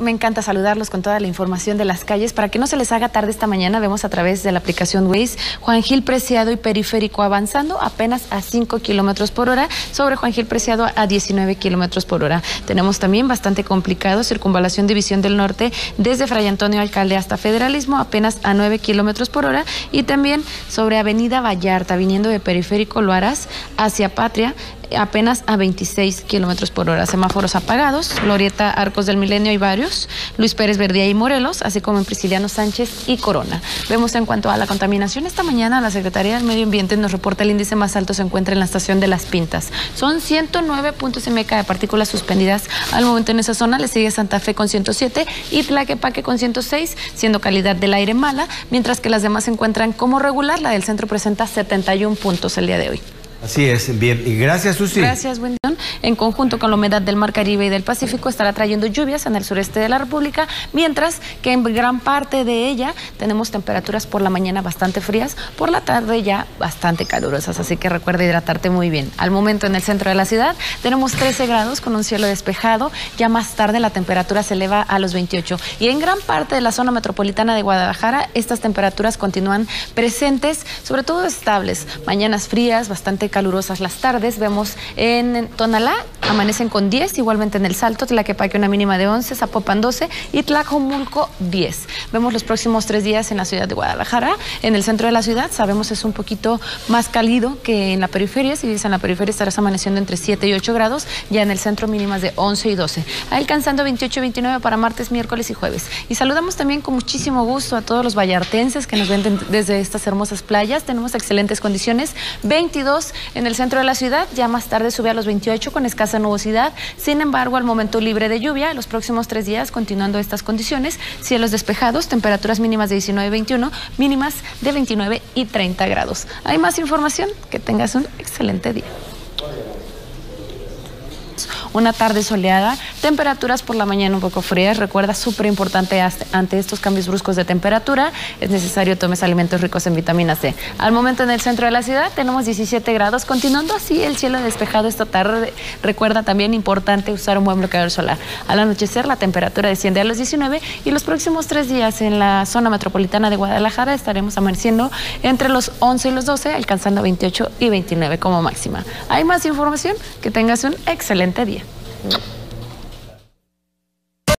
me encanta saludarlos con toda la información de las calles. Para que no se les haga tarde esta mañana, vemos a través de la aplicación Waze Juan Gil Preciado y Periférico avanzando apenas a 5 kilómetros por hora, sobre Juan Gil Preciado a 19 kilómetros por hora. Tenemos también bastante complicado circunvalación División del Norte desde Fray Antonio Alcalde hasta Federalismo, apenas a 9 kilómetros por hora. Y también sobre Avenida Vallarta, viniendo de Periférico Loaras hacia Patria, apenas a 26 kilómetros por hora. Semáforos apagados, Glorieta Arcos del Milenio y varios, Luis Pérez Verdía y Morelos, así como en Prisciliano Sánchez y Corona. Vemos en cuanto a la contaminación, esta mañana la Secretaría del Medio Ambiente nos reporta el índice más alto se encuentra en la estación de Las Pintas. Son 109 puntos MK de partículas suspendidas al momento en esa zona. Le sigue Santa Fe con 107 y Tlaquepaque con 106, siendo calidad del aire mala, mientras que las demás se encuentran como regular. La del centro presenta 71 puntos el día de hoy. Así es, bien. Y gracias, Susi. Gracias, Wendy. En conjunto con la humedad del Mar Caribe y del Pacífico estará trayendo lluvias en el sureste de la República, mientras que en gran parte de ella tenemos temperaturas por la mañana bastante frías, por la tarde ya bastante calurosas, así que recuerda hidratarte muy bien. Al momento en el centro de la ciudad tenemos 13 grados con un cielo despejado, ya más tarde la temperatura se eleva a los 28 y en gran parte de la zona metropolitana de Guadalajara estas temperaturas continúan presentes, sobre todo estables, mañanas frías, bastante calurosas las tardes. Vemos en Tonalá, amanecen con 10, igualmente en El Salto, Tlaquepaque una mínima de 11, Zapopan 12 y Tlacomulco 10. Vemos los próximos tres días en la ciudad de Guadalajara. En el centro de la ciudad sabemos es un poquito más cálido que en la periferia. Si vives en la periferia estarás amaneciendo entre 7 y 8 grados, ya en el centro mínimas de 11 y 12. Alcanzando 28 y 29 para martes, miércoles y jueves. Y saludamos también con muchísimo gusto a todos los vallartenses que nos ven desde estas hermosas playas. Tenemos excelentes condiciones. 22 en el centro de la ciudad, ya más tarde sube a los 28 con escasa nubosidad. Sin embargo, al momento libre de lluvia, los próximos tres días continuando estas condiciones, cielos despejados, temperaturas mínimas de 19 y 21, mínimas de 29 y 30 grados. Hay más información, que tengas un excelente día una tarde soleada, temperaturas por la mañana un poco frías. Recuerda, súper importante ante estos cambios bruscos de temperatura, es necesario tomes alimentos ricos en vitamina C. Al momento en el centro de la ciudad tenemos 17 grados, continuando así el cielo despejado esta tarde. Recuerda también importante usar un buen bloqueador solar. Al anochecer la temperatura desciende a los 19 y los próximos tres días en la zona metropolitana de Guadalajara estaremos amaneciendo entre los 11 y los 12, alcanzando 28 y 29 como máxima. Hay más información, que tengas un excelente día.